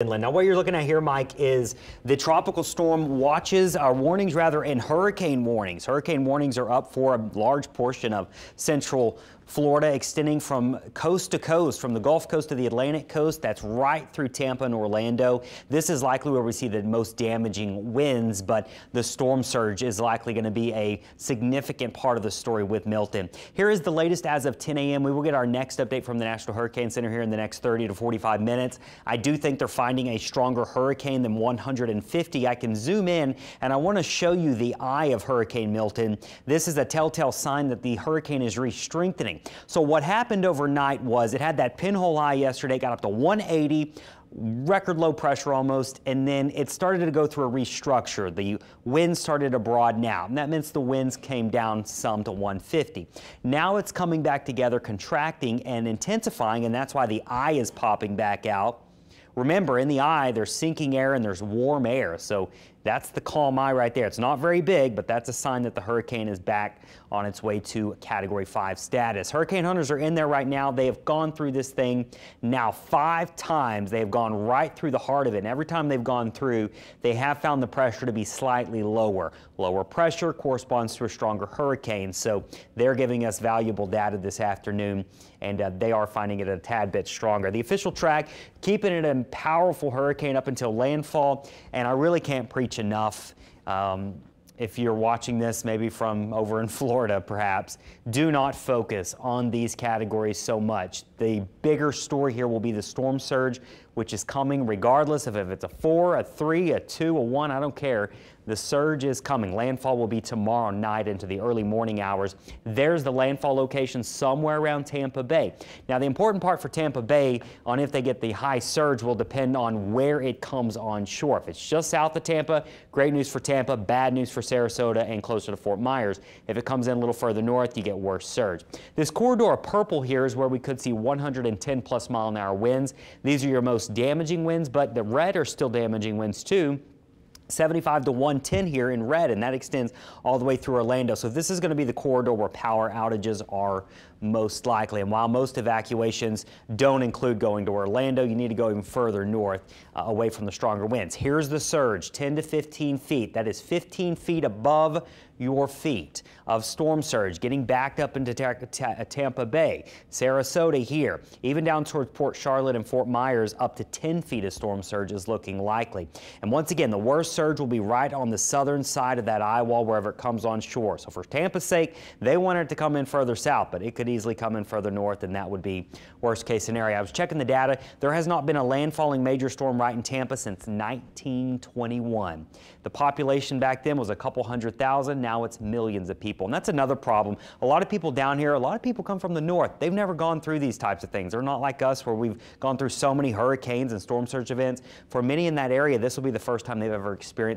Inland. Now, what you're looking at here, Mike, is the tropical storm watches, our warnings rather, and hurricane warnings. Hurricane warnings are up for a large portion of central Florida, extending from coast to coast, from the Gulf Coast to the Atlantic coast. That's right through Tampa and Orlando. This is likely where we see the most damaging winds, but the storm surge is likely going to be a significant part of the story with Milton. Here is the latest as of 10 a.m. We will get our next update from the National Hurricane Center here in the next 30 to 45 minutes. I do think they're finding a stronger hurricane than 150. I can zoom in and I want to show you the eye of Hurricane Milton. This is a telltale sign that the hurricane is re-strengthening. So what happened overnight was it had that pinhole eye yesterday, got up to 180, record low pressure almost, and then it started to go through a restructure. The winds started to broaden out, and that means the winds came down some to 150. Now it's coming back together, contracting and intensifying, and that's why the eye is popping back out. Remember, in the eye, there's sinking air and there's warm air. So that's the calm eye right there. It's not very big, but that's a sign that the hurricane is back on its way to Category 5 status. Hurricane hunters are in there right now. They have gone through this thing now five times. They have gone right through the heart of it. And every time they've gone through, they have found the pressure to be slightly lower. Lower pressure corresponds to a stronger hurricane. So they're giving us valuable data this afternoon, and uh, they are finding it a tad bit stronger. The official track, keeping it a powerful hurricane up until landfall, and I really can't preach enough. Um, if you're watching this maybe from over in Florida perhaps, do not focus on these categories so much. The bigger story here will be the storm surge, which is coming regardless of if it's a four, a three, a two, a one, I don't care. The surge is coming. Landfall will be tomorrow night into the early morning hours. There's the landfall location somewhere around Tampa Bay. Now, the important part for Tampa Bay on if they get the high surge will depend on where it comes on shore. If it's just south of Tampa, great news for Tampa, bad news for Sarasota and closer to Fort Myers. If it comes in a little further north, you get worse surge. This corridor of purple here is where we could see 110 plus mile an hour winds. These are your most damaging winds, but the red are still damaging winds too. 75 to 110 here in red, and that extends all the way through Orlando. So this is going to be the corridor where power outages are most likely. And while most evacuations don't include going to Orlando, you need to go even further north uh, away from the stronger winds. Here's the surge, 10 to 15 feet. That is 15 feet above your feet of storm surge, getting backed up into Tampa Bay, Sarasota here, even down towards Port Charlotte and Fort Myers, up to 10 feet of storm surge is looking likely. And once again, the worst surge will be right on the southern side of that eye wall wherever it comes on shore. So for Tampa's sake, they wanted it to come in further south, but it could easily come in further north, and that would be worst case scenario. I was checking the data. There has not been a landfalling major storm right in Tampa since 1921. The population back then was a couple hundred thousand. Now it's millions of people. And that's another problem. A lot of people down here, a lot of people come from the north. They've never gone through these types of things. They're not like us where we've gone through so many hurricanes and storm surge events. For many in that area, this will be the first time they've ever experienced experience